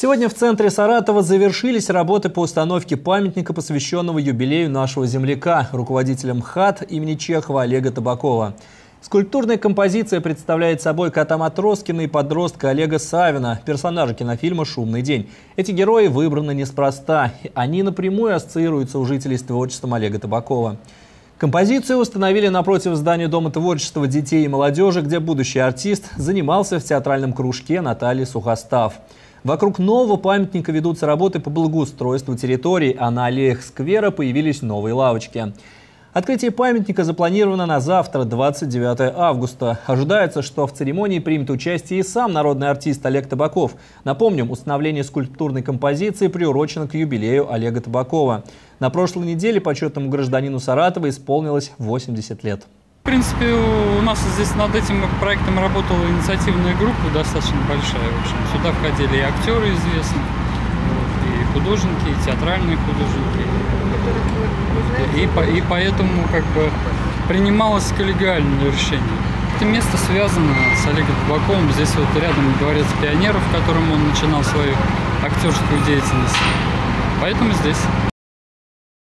Сегодня в центре Саратова завершились работы по установке памятника, посвященного юбилею нашего земляка, руководителя МХАТ имени Чехова Олега Табакова. Скульптурная композиция представляет собой кота Матроскина и подростка Олега Савина, персонажа кинофильма «Шумный день». Эти герои выбраны неспроста. Они напрямую ассоциируются у жителей с творчеством Олега Табакова. Композицию установили напротив здания Дома творчества детей и молодежи, где будущий артист занимался в театральном кружке Натальи Сухостав. Вокруг нового памятника ведутся работы по благоустройству территории, а на аллеях сквера появились новые лавочки. Открытие памятника запланировано на завтра, 29 августа. Ожидается, что в церемонии примет участие и сам народный артист Олег Табаков. Напомним, установление скульптурной композиции приурочено к юбилею Олега Табакова. На прошлой неделе почетному гражданину Саратова исполнилось 80 лет. В принципе, у нас здесь над этим проектом работала инициативная группа достаточно большая. В общем, сюда входили и актеры известные, и художники, и театральные художники. И, и поэтому как бы принималось коллегиальное решение. Это место связано с Олегом Табаковым. Здесь вот рядом дворец пионеров, в котором он начинал свою актерскую деятельность. Поэтому здесь.